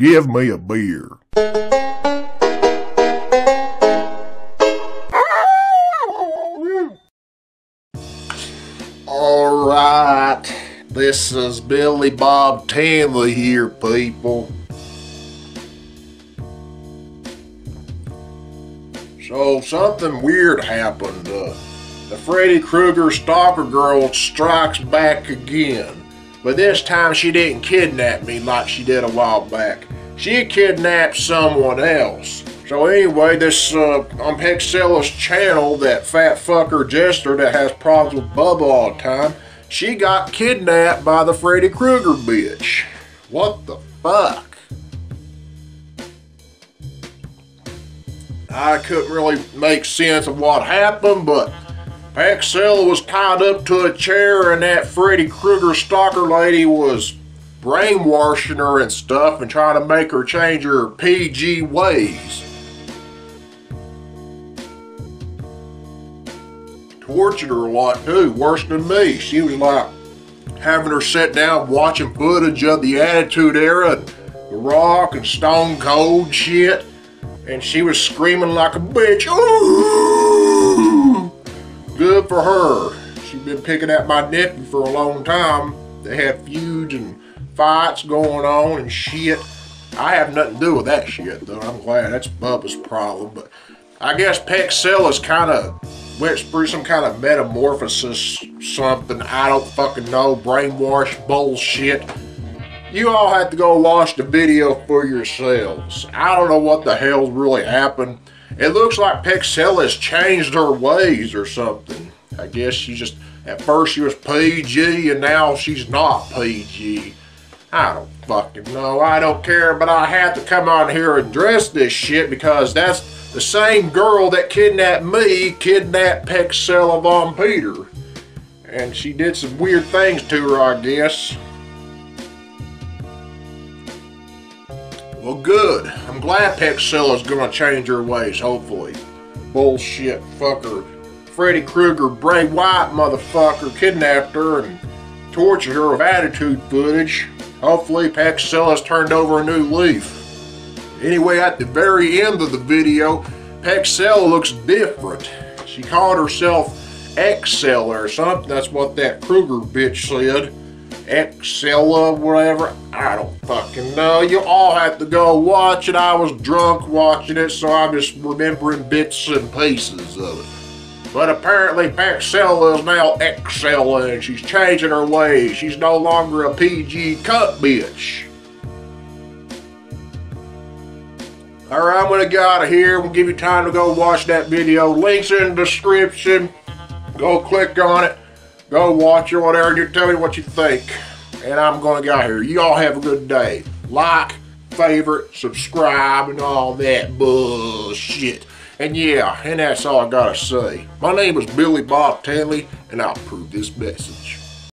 Give me a beer. Alright, this is Billy Bob Tanley here, people. So, something weird happened. Uh, the Freddy Krueger stalker girl strikes back again. But this time she didn't kidnap me like she did a while back. She kidnapped someone else. So anyway, this uh, on Peckcella's channel, that fat fucker Jester that has problems with Bubba all the time, she got kidnapped by the Freddy Krueger bitch. What the fuck? I couldn't really make sense of what happened, but Peckcella was tied up to a chair and that Freddy Krueger stalker lady was brainwashing her and stuff and trying to make her change her PG ways. tortured her a lot too, worse than me. She was like having her sit down watching footage of the Attitude Era, The Rock, and Stone Cold shit, and she was screaming like a bitch. Ooh! Good for her. She's been picking at my nephew for a long time. They had feuds and fights going on and shit. I have nothing to do with that shit though. I'm glad that's Bubba's problem, but I guess Peckcella's kind of went through some kind of metamorphosis, something, I don't fucking know, brainwash bullshit. You all have to go watch the video for yourselves. I don't know what the hell really happened. It looks like Peckcella's changed her ways or something. I guess she just, at first she was PG and now she's not PG. I don't fucking know. I don't care, but I have to come on here and address this shit because that's the same girl that kidnapped me kidnapped Peckcella Von Peter. And she did some weird things to her, I guess. Well, good. I'm glad Peckcella's gonna change her ways, hopefully. Bullshit fucker. Freddy Krueger, Bray Wyatt motherfucker kidnapped her and tortured her with attitude footage. Hopefully Peckcella's turned over a new leaf. Anyway, at the very end of the video, Peckcella looks different. She called herself Excel or something. That's what that Krueger bitch said. Excella, whatever. I don't fucking know. You all have to go watch it. I was drunk watching it, so I'm just remembering bits and pieces of it. But apparently Peckcella is now Excella and she's changing her ways. She's no longer a PG cut bitch. Alright, I'm to get out of here. We'll give you time to go watch that video. Links in the description. Go click on it. Go watch or whatever. You tell me what you think. And I'm to get out here. You all have a good day. Like, favorite, subscribe, and all that bullshit. And yeah, and that's all I gotta say. My name is Billy Bob Tanley, and I'll prove this message.